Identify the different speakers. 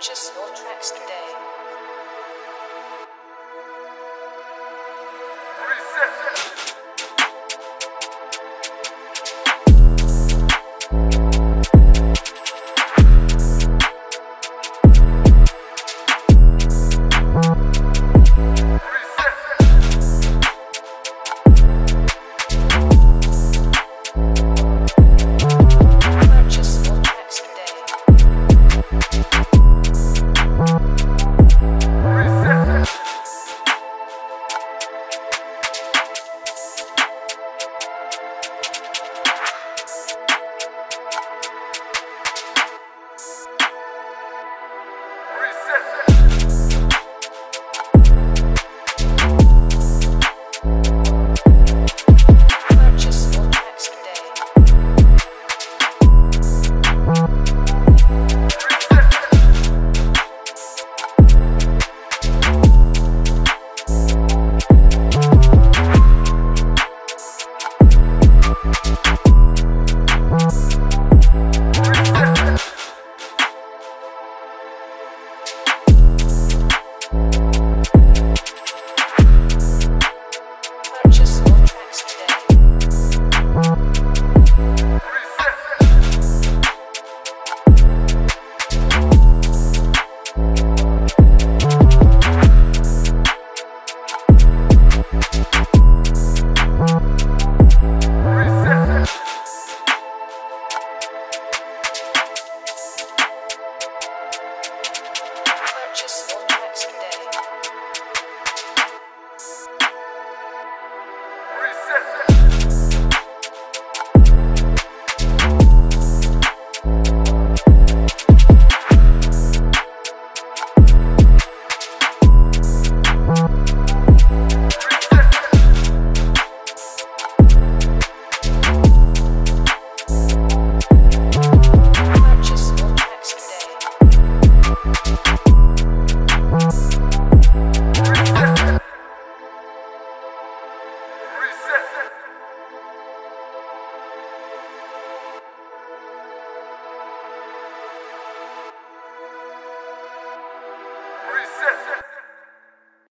Speaker 1: Purchase your tracks today. Reset. Thank